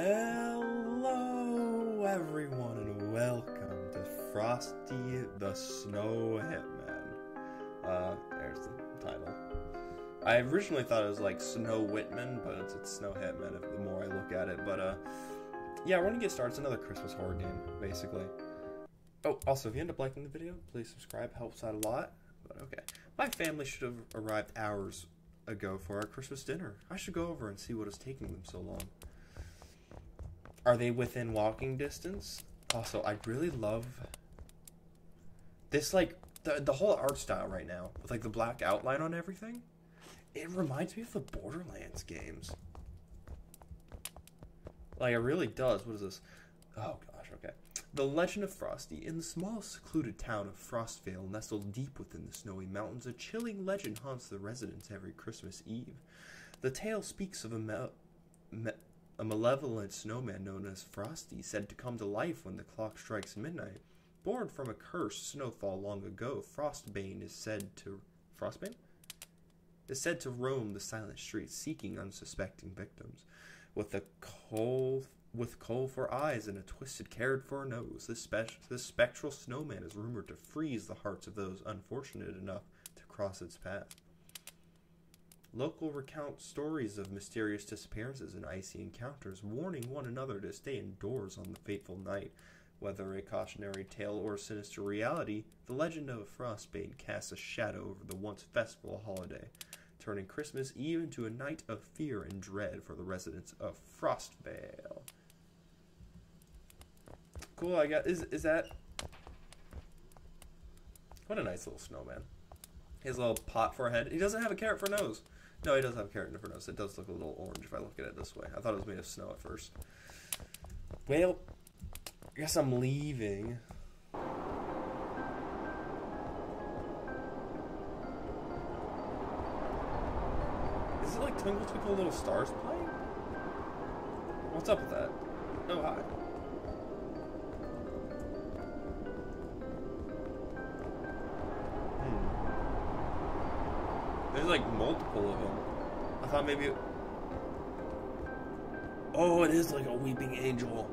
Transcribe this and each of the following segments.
Hello, everyone, and welcome to Frosty the Snow Hitman. Uh, there's the title. I originally thought it was like Snow Whitman, but it's, it's Snow Hitman the more I look at it. But, uh, yeah, we're gonna get started. It's another Christmas horror game, basically. Oh, also, if you end up liking the video, please subscribe. Helps out a lot. But okay. My family should have arrived hours ago for our Christmas dinner. I should go over and see what is taking them so long. Are they within walking distance? Also, I really love this like the the whole art style right now with like the black outline on everything. It reminds me of the Borderlands games. Like it really does. What is this? Oh gosh, okay. The Legend of Frosty. In the small, secluded town of Frostvale, nestled deep within the snowy mountains, a chilling legend haunts the residents every Christmas Eve. The tale speaks of a, me- a malevolent snowman known as Frosty, said to come to life when the clock strikes midnight. Born from a cursed snowfall long ago, Frostbane is said to Frostbane is said to roam the silent streets, seeking unsuspecting victims. With a coal with coal for eyes and a twisted carrot for a nose, this, spe- this spectral snowman is rumored to freeze the hearts of those unfortunate enough to cross its path. Local recount stories of mysterious disappearances and icy encounters, warning one another to stay indoors on the fateful night. Whether a cautionary tale or sinister reality, the legend of Frostbane casts a shadow over the once festival holiday, turning Christmas Eve into a night of fear and dread for the residents of Frostvale. Cool, I got is is that what a nice little snowman. His little pot for a head. He doesn't have a carrot for a nose. No, he does have nose. It does look a little orange if I look at it this way. I thought it was made of snow at first. Well, I guess I'm leaving. Is it like Twinkle Twinkle Little Stars playing? What's up with that? Oh, hi. There's like multiple of them. I thought maybe. Oh, it is like a weeping angel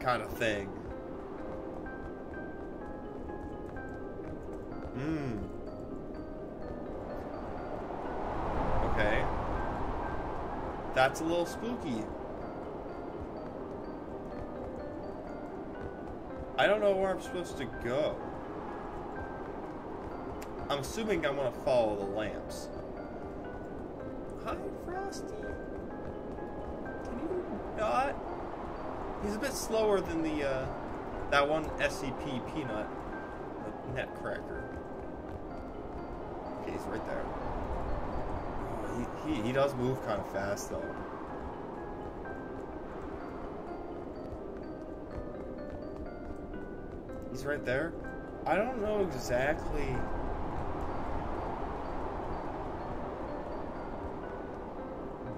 kind of thing. Hmm. Okay. That's a little spooky. I don't know where I'm supposed to go. I'm assuming I'm gonna follow the lamps. Hi, Frosty. Can you not? He's a bit slower than the uh, that one SCP peanut, the Nutcracker. Okay, he's right there. Oh, he, he he does move kind of fast though. He's right there. I don't know exactly.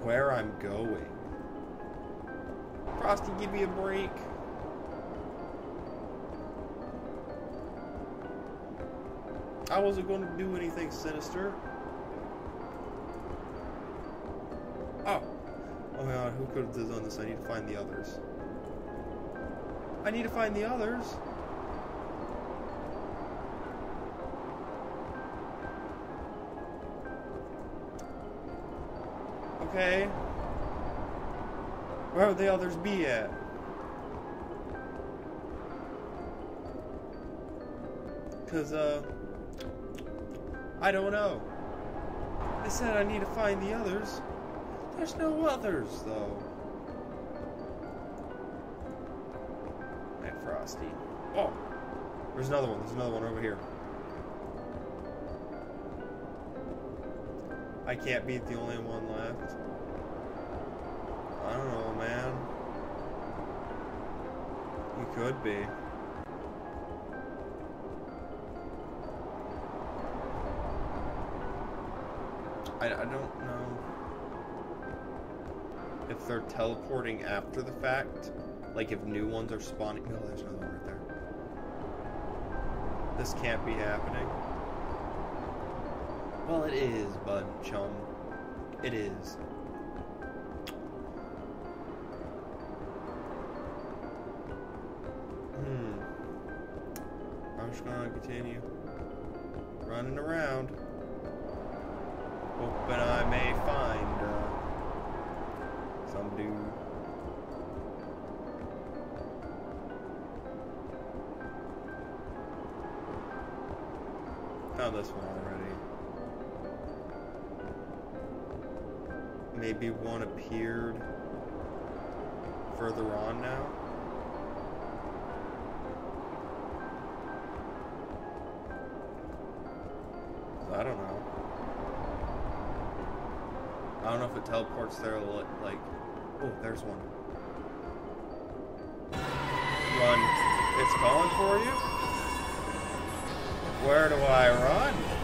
Where I'm going. Frosty, give me a break. I wasn't going to do anything sinister. Oh. Oh my god, who could have done this? I need to find the others. I need to find the others. Okay. Where would the others be at? Cause, uh, I don't know. They said I need to find the others. There's no others, though. Hey, Frosty. Oh! There's another one. There's another one over here. I can't be the only one left. I don't know, man. You could be. I, I don't know if they're teleporting after the fact. Like if new ones are spawning. No, there's another one right there. This can't be happening. Well, it is, bud, chum. It is. Hmm. I'm just gonna continue running around. Hoping I may find uh, some dude. Found this one already. Maybe one appeared further on now. I don't know. I don't know if it teleports there li- like. Oh, there's one. Run. It's calling for you? Where do I run?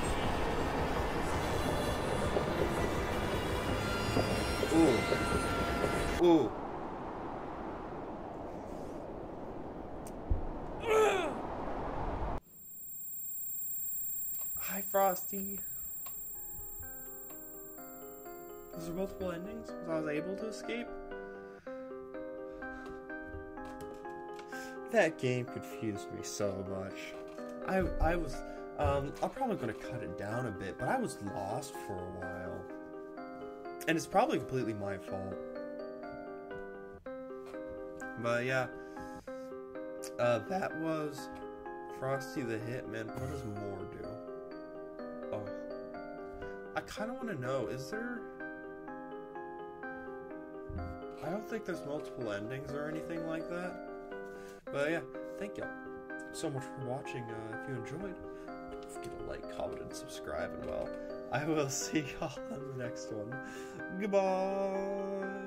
Ooh. Ooh. Hi, Frosty. Was there multiple endings? Was I was able to escape? That game confused me so much. I I was um I'm probably gonna cut it down a bit, but I was lost for a while. And it's probably completely my fault. But yeah. Uh that was Frosty the Hitman. What does more do? Oh. I kinda wanna know, is there I don't think there's multiple endings or anything like that. But yeah, thank y'all so much for watching. Uh, if you enjoyed, don't forget to like, comment, and subscribe. And well, I will see y'all in the next one. Goodbye.